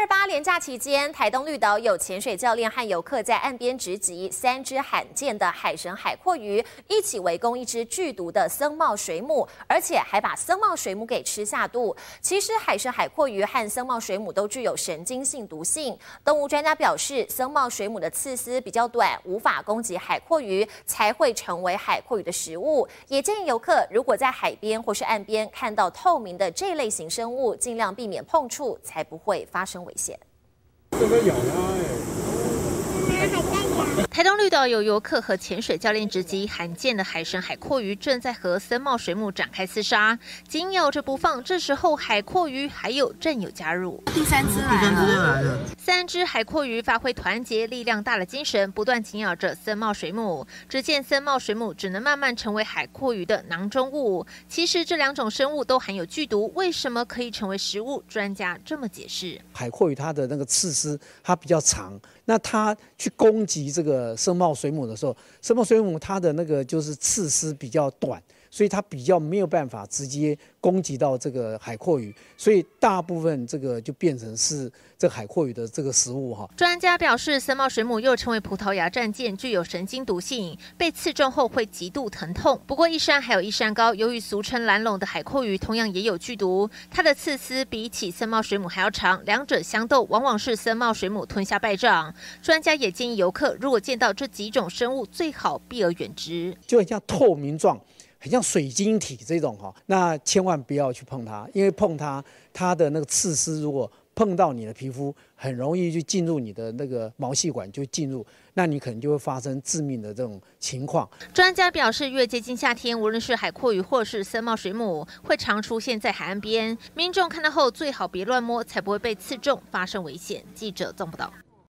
二八连假期间，台东绿岛有潜水教练和游客在岸边直击三只罕见的海神海阔鱼，一起围攻一只剧毒的僧帽水母，而且还把僧帽水母给吃下肚。其实，海神海阔鱼和僧帽水母都具有神经性毒性。动物专家表示，僧帽水母的刺丝比较短，无法攻击海阔鱼，才会成为海阔鱼的食物。也建议游客如果在海边或是岸边看到透明的这类型生物，尽量避免碰触，才不会发生险。这个咬它哎。台东绿岛有游客和潜水教练直击罕见的海神海阔鱼，正在和森茂水母展开厮杀，紧咬着不放。这时候海阔鱼还有战友加入，第三只来了。三只海阔鱼发挥团结力量大的精神，不断紧咬着森茂水母。只见森茂水母只能慢慢成为海阔鱼的囊中物。其实这两种生物都含有剧毒，为什么可以成为食物？专家这么解释：海阔鱼它的那个刺丝它比较长，那它去攻击这个。森，茂水母的时候，森茂水母它的那个就是刺丝比较短，所以它比较没有办法直接攻击到这个海阔鱼，所以大部分这个就变成是这海阔鱼的这个食物哈。专家表示，森茂水母又称为葡萄牙战舰，具有神经毒性，被刺中后会极度疼痛。不过，一山还有一山高，由于俗称蓝龙的海阔鱼同样也有剧毒，它的刺丝比起森茂水母还要长，两者相斗，往往是森茂水母吞下败仗。专家也建议游客如果见到这几种生物，最好避而远之。就很像透明状，很像水晶体这种哈，那千万不要去碰它，因为碰它，它的那个刺丝如果碰到你的皮肤，很容易就进入你的那个毛细管就进入，那你可能就会发生致命的这种情况。专家表示，越接近夏天，无论是海阔鱼或是森茂水母，会常出现在海岸边，民众看到后最好别乱摸，才不会被刺中，发生危险。记者曾不到。